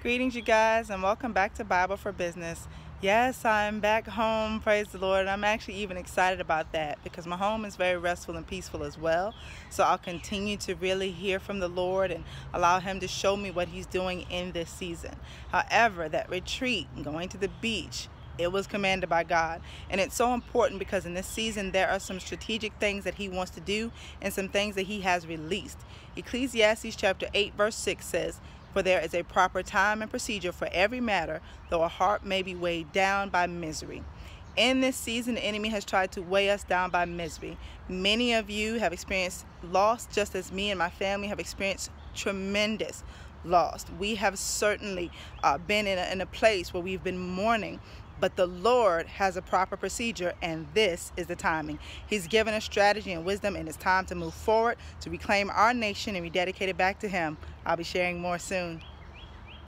Greetings, you guys, and welcome back to Bible for Business. Yes, I'm back home, praise the Lord. I'm actually even excited about that because my home is very restful and peaceful as well. So I'll continue to really hear from the Lord and allow Him to show me what He's doing in this season. However, that retreat, going to the beach, it was commanded by God. And it's so important because in this season there are some strategic things that He wants to do and some things that He has released. Ecclesiastes chapter 8, verse 6 says, for there is a proper time and procedure for every matter, though a heart may be weighed down by misery. In this season, the enemy has tried to weigh us down by misery. Many of you have experienced loss, just as me and my family have experienced tremendous loss. We have certainly uh, been in a, in a place where we've been mourning but the Lord has a proper procedure, and this is the timing. He's given us strategy and wisdom, and it's time to move forward to reclaim our nation and rededicate it back to Him. I'll be sharing more soon.